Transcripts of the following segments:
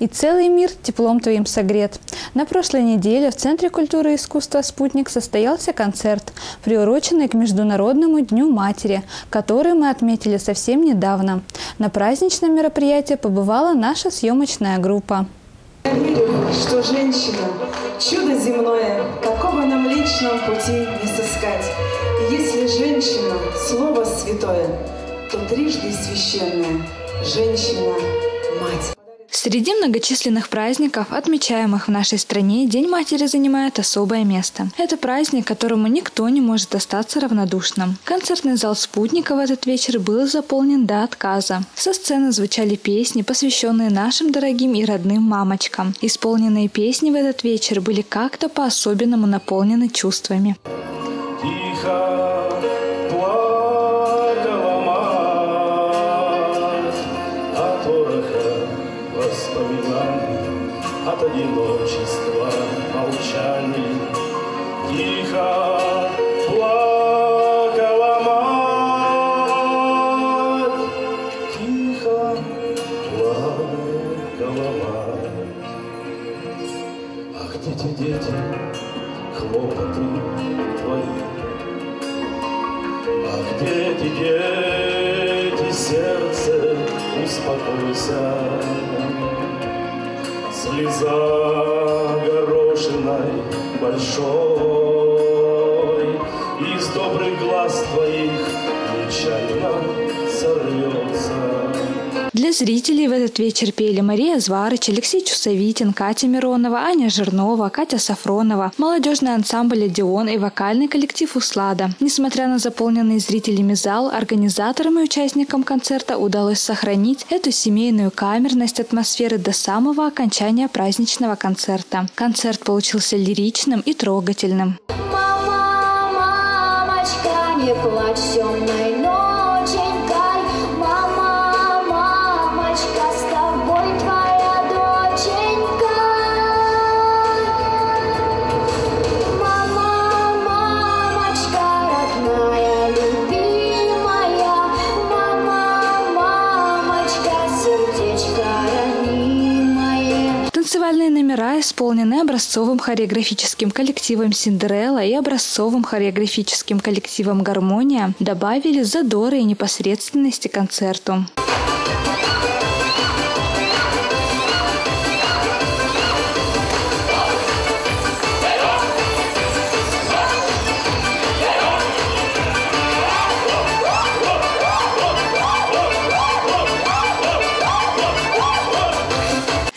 и целый мир теплом твоим согрет. На прошлой неделе в Центре культуры и искусства «Спутник» состоялся концерт, приуроченный к Международному дню матери, который мы отметили совсем недавно. На праздничном мероприятии побывала наша съемочная группа. Я верю, что женщина – чудо земное, какого нам личном пути не сыскать. И если женщина – слово святое, то трижды священная – женщина-мать. Среди многочисленных праздников, отмечаемых в нашей стране, День матери занимает особое место. Это праздник, которому никто не может остаться равнодушным. Концертный зал «Спутника» в этот вечер был заполнен до отказа. Со сцены звучали песни, посвященные нашим дорогим и родным мамочкам. Исполненные песни в этот вечер были как-то по-особенному наполнены чувствами. От одиночества молчаний. Тихо плакала мать, тихо плакала мать. Ах, дети, дети, хлопоты твои, А дети, дети, сердце, успокойся. Слеза горошиной большой Из добрых глаз твоих нечаянно сорвется. Для зрителей в этот вечер пели Мария Зварыч, Алексей Чусовитин, Катя Миронова, Аня Жирнова, Катя Сафронова, молодежный ансамбль «Одион» и вокальный коллектив «Услада». Несмотря на заполненный зрителями зал, организаторам и участникам концерта удалось сохранить эту семейную камерность атмосферы до самого окончания праздничного концерта. Концерт получился лиричным и трогательным. Мама, мамочка, не плачь. Танцевальные номера исполнены образцовым хореографическим коллективом «Синдерелла» и образцовым хореографическим коллективом «Гармония» добавили задора и непосредственности концерту.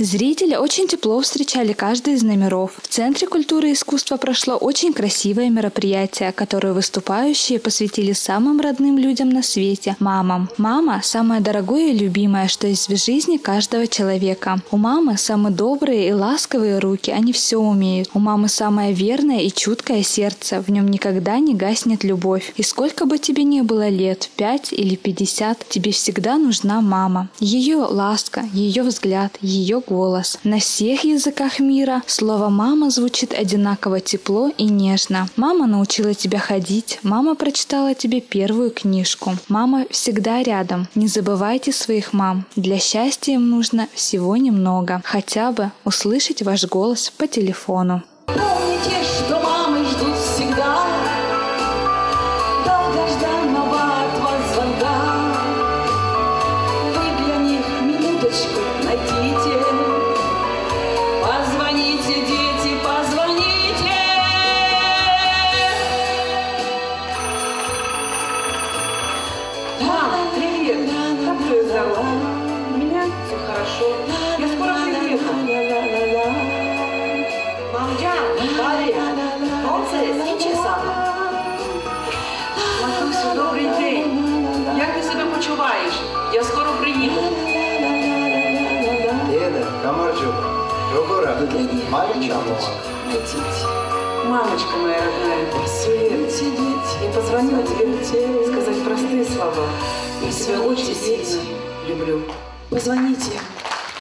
Зрители очень тепло встречали каждый из номеров. В Центре культуры и искусства прошло очень красивое мероприятие, которое выступающие посвятили самым родным людям на свете – мамам. Мама – самое дорогое и любимое, что есть в жизни каждого человека. У мамы самые добрые и ласковые руки, они все умеют. У мамы самое верное и чуткое сердце, в нем никогда не гаснет любовь. И сколько бы тебе ни было лет, пять или пятьдесят, тебе всегда нужна мама. Ее ласка, ее взгляд, ее голос. На всех языках мира слово «мама» звучит одинаково тепло и нежно. Мама научила тебя ходить, мама прочитала тебе первую книжку. Мама всегда рядом. Не забывайте своих мам. Для счастья им нужно всего немного. Хотя бы услышать ваш голос по телефону. Мам, привет. Как твое здоровье? У меня все хорошо. Я скоро приеду. Мамджан, Валерій, оце інші саме. Матусю, добрий день. Як ти себе почуваєш? Я скоро приїду. Деда, Камарджук, Жогора, Маличамова. Мамочка моя родная, слова. Я тебя очень сильно люблю. Позвоните.